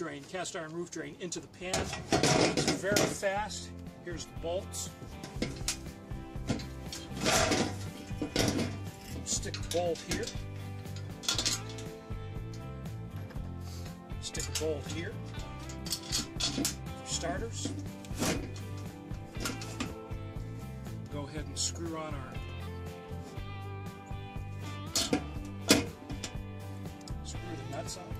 drain, cast iron roof drain, into the pan. It's very fast. Here's the bolts. Stick the bolt here. Stick a bolt here for starters. Go ahead and screw on our screw the nuts on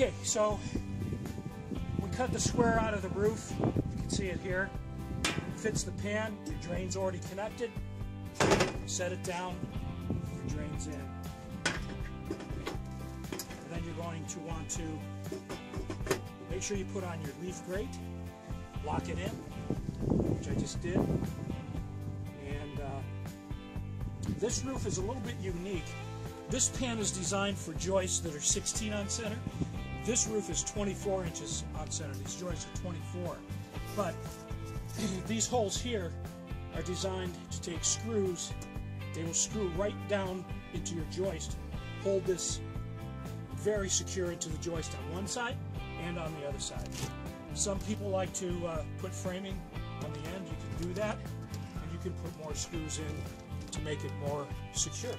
Okay, so we cut the square out of the roof. You can see it here. Fits the pan. Your drain's already connected. Set it down. Drain's in. And then you're going to want to make sure you put on your leaf grate. Lock it in, which I just did. And uh, this roof is a little bit unique. This pan is designed for joists that are 16 on center. This roof is 24 inches on center. These joists are 24. But these holes here are designed to take screws. They will screw right down into your joist, hold this very secure into the joist on one side and on the other side. Some people like to uh, put framing on the end. You can do that, and you can put more screws in to make it more secure.